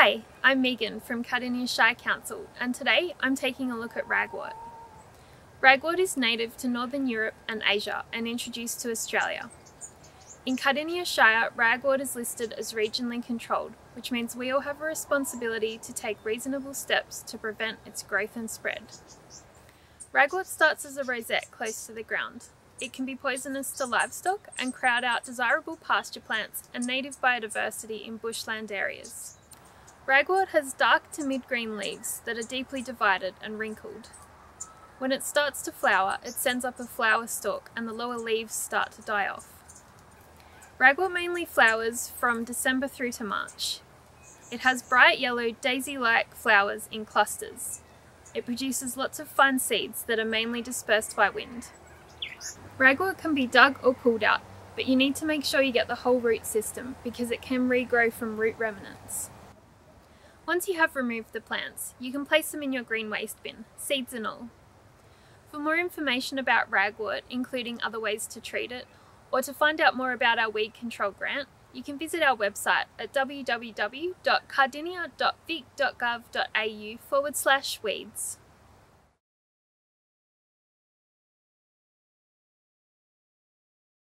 Hi, I'm Megan from Cardinia Shire Council and today I'm taking a look at ragwort. Ragwort is native to Northern Europe and Asia and introduced to Australia. In Cardinia Shire, ragwort is listed as regionally controlled, which means we all have a responsibility to take reasonable steps to prevent its growth and spread. Ragwort starts as a rosette close to the ground. It can be poisonous to livestock and crowd out desirable pasture plants and native biodiversity in bushland areas. Ragwort has dark to mid-green leaves that are deeply divided and wrinkled. When it starts to flower, it sends up a flower stalk and the lower leaves start to die off. Ragwort mainly flowers from December through to March. It has bright yellow daisy-like flowers in clusters. It produces lots of fine seeds that are mainly dispersed by wind. Ragwort can be dug or pulled out, but you need to make sure you get the whole root system because it can regrow from root remnants. Once you have removed the plants, you can place them in your green waste bin, seeds and all. For more information about ragwort, including other ways to treat it, or to find out more about our weed control grant, you can visit our website at www.cardinia.vic.gov.au forward slash weeds.